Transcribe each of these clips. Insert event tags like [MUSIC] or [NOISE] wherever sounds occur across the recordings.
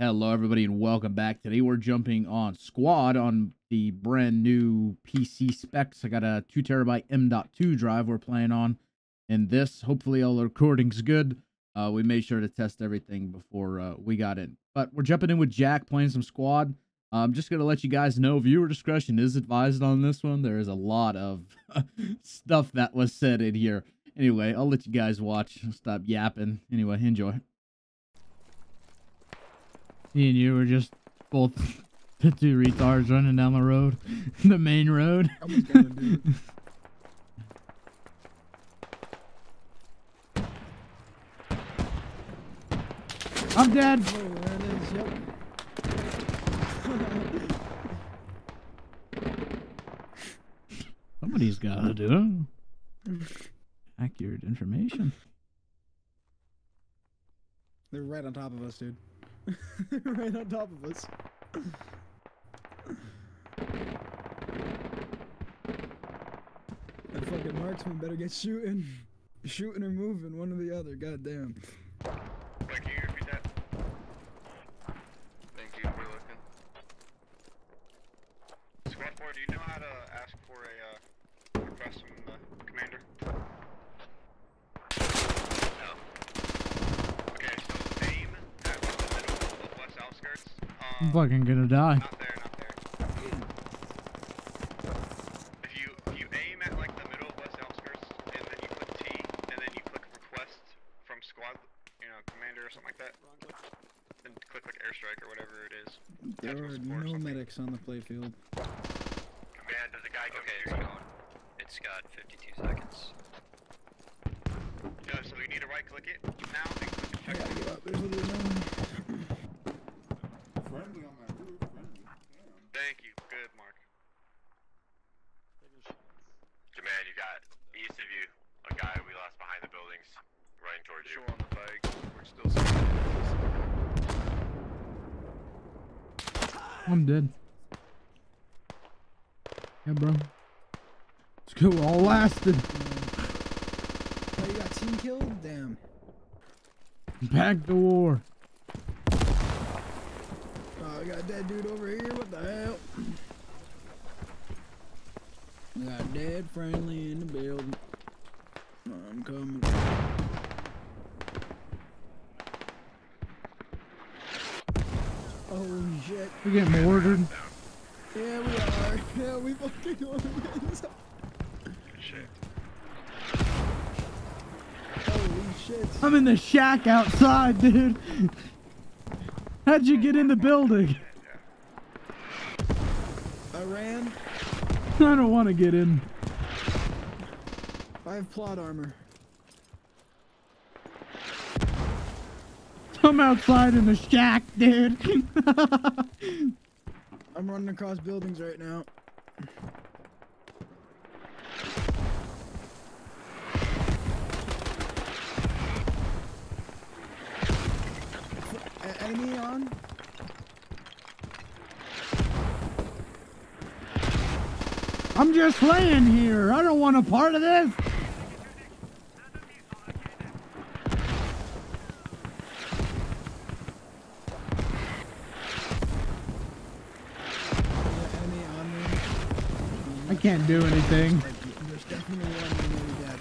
Hello, everybody, and welcome back. Today we're jumping on Squad on the brand new PC specs. I got a 2 terabyte M.2 drive we're playing on. And this, hopefully, all the recording's good. Uh, we made sure to test everything before uh, we got in. But we're jumping in with Jack playing some Squad. I'm just going to let you guys know viewer discretion is advised on this one. There is a lot of [LAUGHS] stuff that was said in here. Anyway, I'll let you guys watch. Stop yapping. Anyway, enjoy. Me and you were just both [LAUGHS] the two retards running down the road, [LAUGHS] the main road. I was gonna do it. [LAUGHS] I'm dead. Oh, there it is. Yep. Somebody's got to do. Accurate information. They're right on top of us, dude. They're [LAUGHS] right on top of us. That fucking marksman better get shooting. Shooting or moving, one or the other. God damn. Wait, can you repeat that? Thank you, we're looking. Squad 4, do you know how to ask for a uh, request from the commander? No. Okay, so aim at the middle of west outskirts. I'm Um, fucking gonna die. not there, not there. If you if you aim at like the middle of west outskirts, and then you click T, and then you click request from squad, you know, commander or something like that. Then click like airstrike or whatever it is. There are what support or no medics on the playfield. Command, there's a guy coming Okay, it's through. going. It's got 52 seconds. No, so you need to right click it now and click I check. gotta give up. There's literally no one. Friendly on that roof, friendly. Damn. Thank you. Good, Mark. Command, you got east of you a guy we lost behind the buildings running towards you. Show on the bike. We're still I'm dead. Yeah, bro. Let's go. All lasted. Oh, you got team killed? Damn. Back to war. Oh, I got a dead dude over here. What the hell? I got dead friendly in the building. I'm coming. Oh shit. We're getting ordered. Yeah, we are. [LAUGHS] Yeah, we fucking. Good shit. Holy shit. I'm in the shack outside, dude. How'd you get in the building? I ran. I don't want to get in. I have plot armor. I'm outside in the shack, dude. [LAUGHS] I'm running across buildings right now. I'm just laying here. I don't want a part of this. I can't do anything. Like, There's definitely one nearly dead.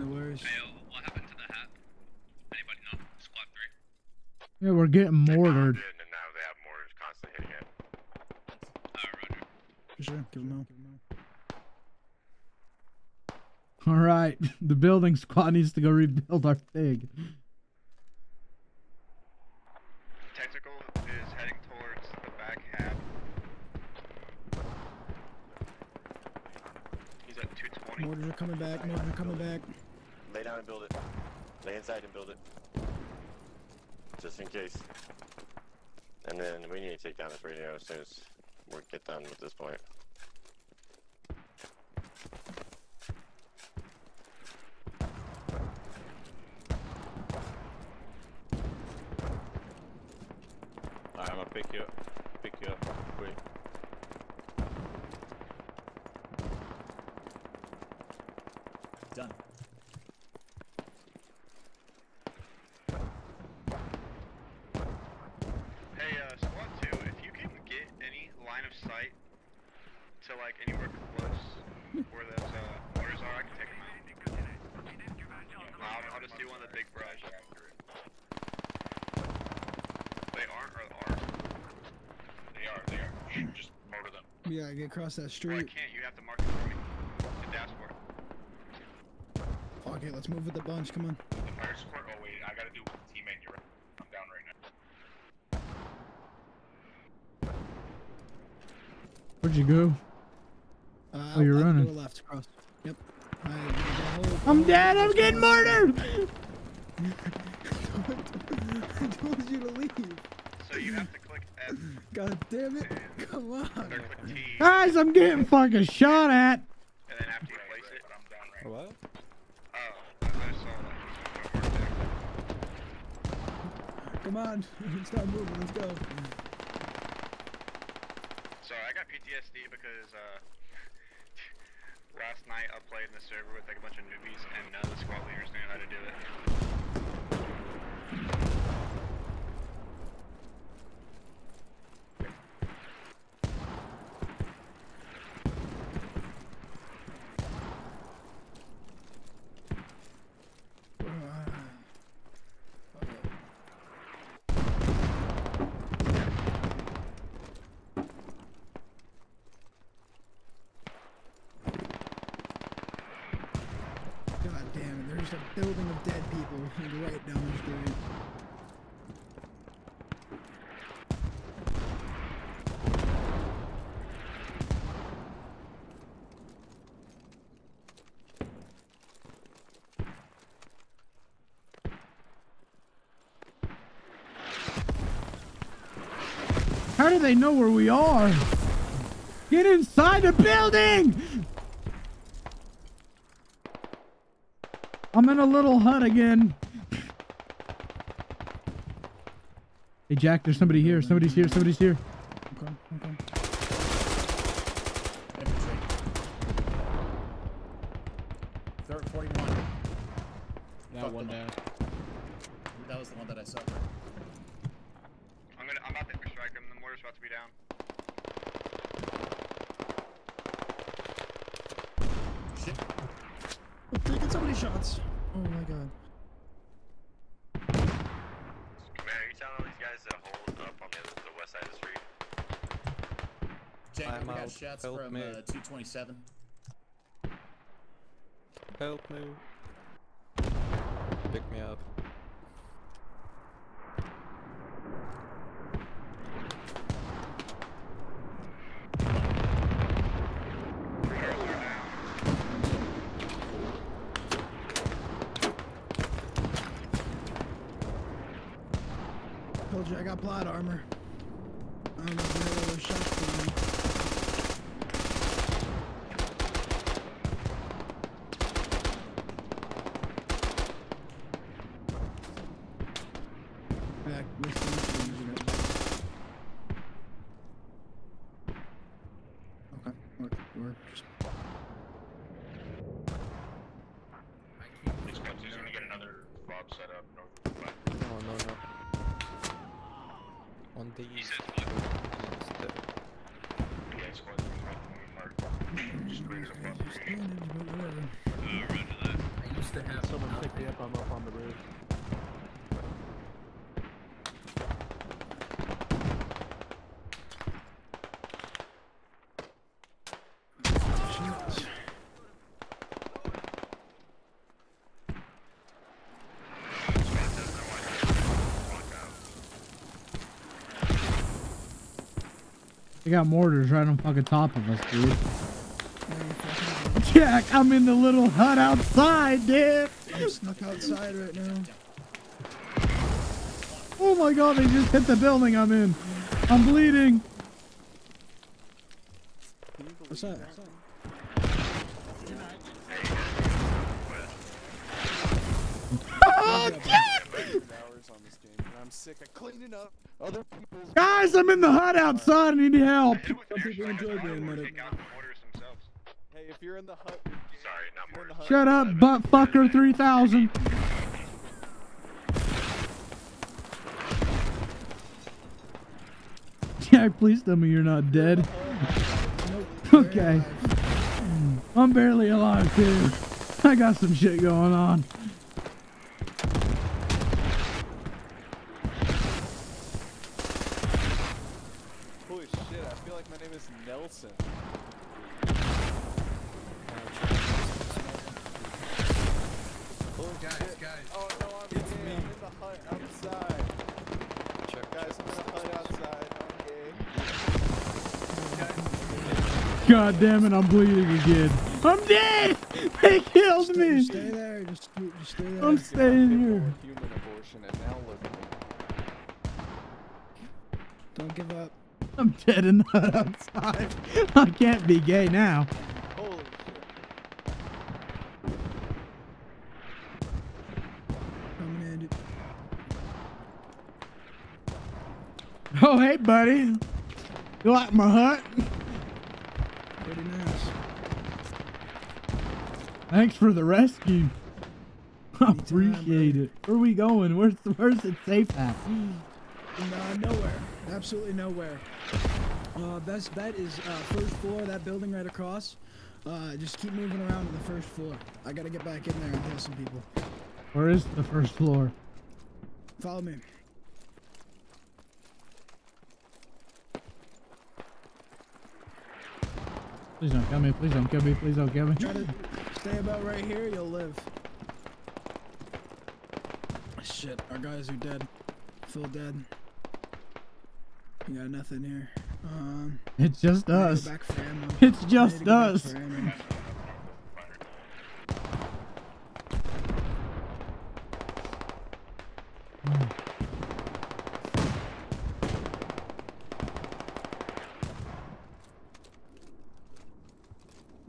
No worries. what happened to the hat? Anybody know? Squad 3. Yeah, we're getting mortared. And now they have mortars constantly hitting it. Uh, Roger. Sure. Give him All right, [LAUGHS] the building squad needs to go rebuild our thing. Tactical is heading towards the back half. He's at 220. Mortars are coming back. Mortars are coming back. Lay down and build it. Lay inside and build it. Just in case. And then we need to take down this radio as soon as we get done with this point. Alright, I'm gonna pick you up. Pick you up. Quick. Done. Hey, uh, squad two, if you can get any line of sight to like anywhere close where those uh mortars are, I can take them out. I'll, I'll just do one of the big barrage. They aren't or are? They are, they are. Just motor them. Yeah, get across that Or I street. can't, you have to mark it for me. The dashboard. Fuck it, let's move with the bunch. Come on. The fire support. Oh wait, I gotta do teammate. You're right. I'm down right now. Where'd you go? Uh, Oh, you're out running. left across. Yep. I, the whole- I'm dead. I'm getting murdered. [LAUGHS] [LAUGHS] I told you to leave. So you have to click F God damn it. Come on. or click Guys, I'm getting fucking shot at. and then after you place it. I'm down right. What? Oh, I, I saw that. There's no mark there. Come on. [LAUGHS] Stop moving. Let's go. So I got PTSD because uh, [LAUGHS] last night I played in the server with like a bunch of newbies and none of the squad leaders knew how to do it. God There's a building of dead people like, right down the street. How do they know where we are? Get inside the building! I'm in a little hut again. Hey Jack, there's somebody here. Somebody's here. Somebody's here. Okay, okay. Infantry. Third 41. That Fuck one down. That was the one that I saw. I'm gonna, I'm about to strike him. The mortar's about to be down. Shit. I'm taking so many shots. Oh my god. Man, are you telling all these guys to hold up on the, other, the west side of the street? Jacob, I'm we got shots Help from uh, 227. Help me. Pick me up. Mortars are down. Told you I got plot armor. I don't know if there are other shots for me. Back with some Okay, we're, we're just These guys are gonna get another fob set up. No, but No, no, no. On the he east. says Instead. yeah, squad three right when we mark. Just created a fob for you. standard, but whatever. I used to have someone pick me up. I'm up on the roof. They got mortars right on fucking top of us, dude. Yeah, Jack, I'm in the little hut outside, dude. I'm stuck outside right now. Oh my god, they just hit the building I'm in. I'm bleeding. What's that? Oh, Jack! hours on this game, and I'm sick of cleaning up other people's. Guys, I'm in the hut outside. I need help. Hit it with an Some people enjoy being medic. If you're in the hut. Sorry, not If in the more. hut, Shut up, butt fucker 3000. Jack, [LAUGHS] please tell me you're not dead. [LAUGHS] Okay. I'm barely alive too. I got some shit going on. Holy shit, I feel like my name is Nelson. Holy shit. Oh no, I'm gay. I'm in the hut outside. Guys, I'm in the hut outside. I'm gay. God damn it, I'm bleeding again. I'm dead! They killed Stay, me! stay there. Just, just stay there. I'm staying here. Human abortion, and now look at me. Don't give up. I'm dead and not outside. [LAUGHS] I can't be gay now. Holy shit. Coming in. Oh, hey, buddy. You like my hut? Pretty nice. Thanks for the rescue. [LAUGHS] I appreciate it. Where are we going? Where's the where's it safe at? Uh, nowhere. Absolutely nowhere. Uh, best bet is uh, first floor, that building right across. Uh, just keep moving around to the first floor. I gotta get back in there and kill some people. Where is the first floor? Follow me. Please don't kill me. Please don't kill me. Please don't kill me. Try to stay about right here, you'll live. Shit, our guys are dead. Full dead. We got nothing here. Um, It's just I need to go us. It's just to go back us.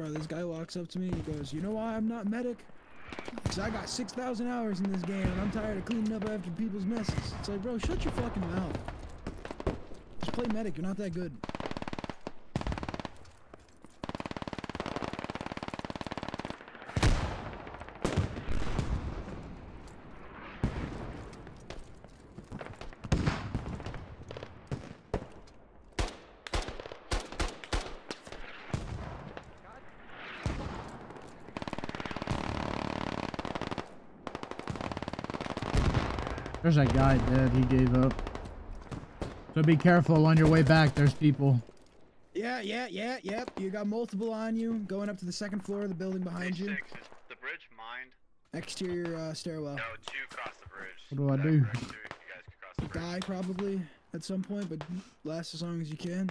Bro, this guy walks up to me he goes, You know why I'm not medic? Because I got 6,000 hours in this game and I'm tired of cleaning up after people's messes. It's like, bro, shut your fucking mouth. Just play medic, you're not that good. There's that guy dead. He gave up. So be careful on your way back. There's people. Yeah, yeah, yeah, yep. You got multiple on you going up to the second floor of the building behind you. Six, is the bridge mined? Exterior uh, stairwell. No, two cross the bridge. What do I that do? you guys cross the. Die probably at some point, but last as long as you can.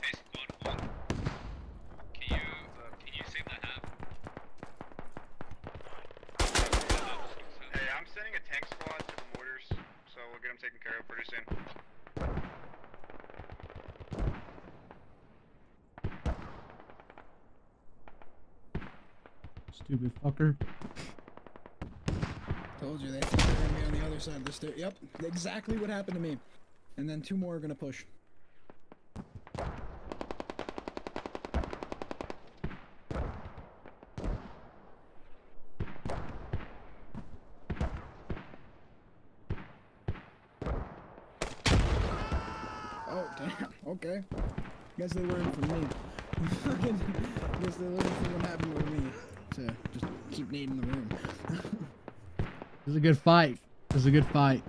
Hey, squad one. Can you, uh, can you save that half? Hey, I'm sending a tank squad to the mortars, so we'll get them taken care of pretty soon. Stupid fucker. Told you they think they're gonna be on the other side of the stair. Yep, exactly what happened to me. And then two more are gonna push. Oh damn. Okay. Guess they learned from me. [LAUGHS] Guess they learned from what happened with me. To just keep needing the room. [LAUGHS] This is a good fight. This is a good fight.